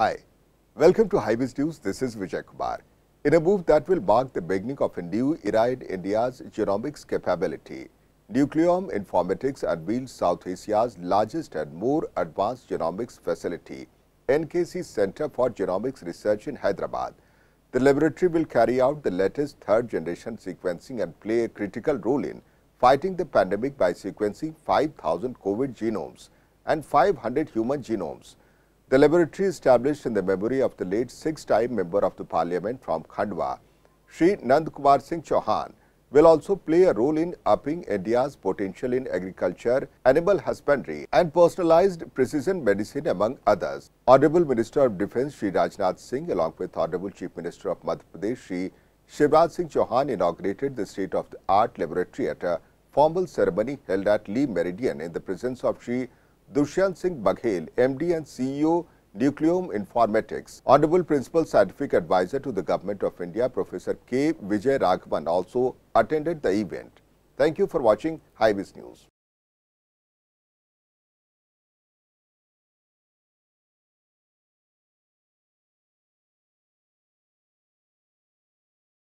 Hi, welcome to HyBiz News. This is Vijay Kumar. In a move that will mark the beginning of a new era in India's genomics capability, Nucleome Informatics unveiled South Asia's largest and more advanced genomics facility, NKC Center for Genomics Research in Hyderabad. The laboratory will carry out the latest third-generation sequencing and play a critical role in fighting the pandemic by sequencing 5,000 COVID genomes and 500 human genomes. The laboratory established in the memory of the late six-time member of the parliament from Khandwa, Sri Nand Kumar Singh Chauhan, will also play a role in upping India's potential in agriculture, animal husbandry and personalized precision medicine among others. Honorable Minister of Defence Sri Rajnath Singh along with Honorable Chief Minister of Madhya Pradesh Sri Shivraj Singh Chauhan inaugurated the state-of-the-art laboratory at a formal ceremony held at Le Meridien in the presence of Sri Dushyant Singh Baghel, MD and CEO Nucleome Informatics. Honorable Principal Scientific Advisor to the Government of India, Professor K. Vijay Raghavan also attended the event. Thank you for watching HyBiz News.